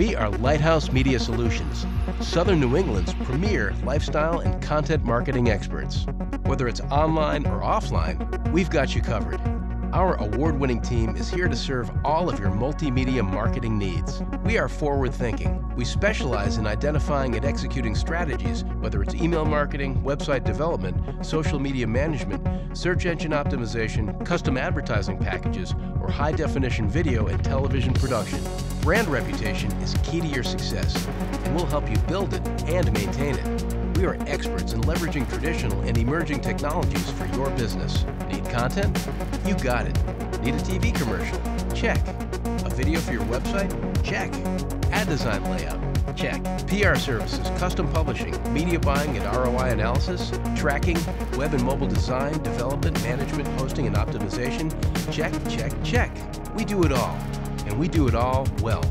We are Lighthouse Media Solutions, Southern New England's premier lifestyle and content marketing experts. Whether it's online or offline, we've got you covered. Our award winning team is here to serve all of your multimedia marketing needs. We are forward thinking. We specialize in identifying and executing strategies, whether it's email marketing, website development, social media management, search engine optimization, custom advertising packages, or high definition video and television production. Brand reputation is key to your success, and we'll help you build it and maintain it. We are experts in leveraging traditional and emerging technologies for your business. Need content? You got it. Need a TV commercial? Check. A video for your website? Check. Ad design layout? Check. PR services, custom publishing, media buying and ROI analysis, tracking, web and mobile design, development, management, hosting, and optimization? Check, check, check. We do it all. And we do it all well.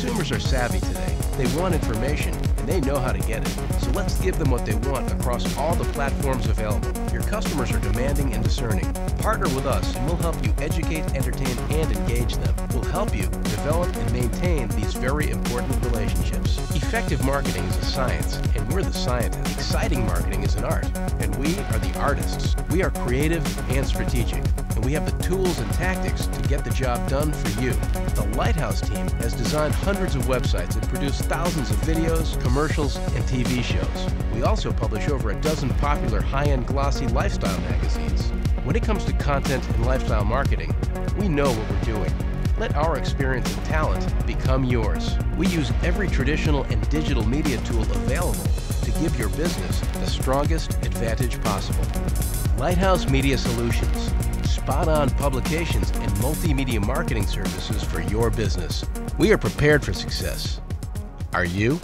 Consumers are savvy today. They want information and they know how to get it. So let's give them what they want across all the platforms available. Your customers are demanding and discerning. Partner with us and we'll help you educate, entertain, and engage them. We'll help you develop and maintain these very important relationships. Effective marketing is a science, and we're the scientists. Exciting marketing is an art, and we are the artists. We are creative and strategic, and we have the tools and tactics to get the job done for you. The Lighthouse team has designed hundreds of websites and produced thousands of videos, commercials, and TV shows. We also publish over a dozen popular high-end glossy lifestyle magazines. When it comes to content and lifestyle marketing, we know what we're doing. Let our experience and talent become yours. We use every traditional and digital media tool available to give your business the strongest advantage possible. Lighthouse Media Solutions, spot on publications and multimedia marketing services for your business. We are prepared for success. Are you?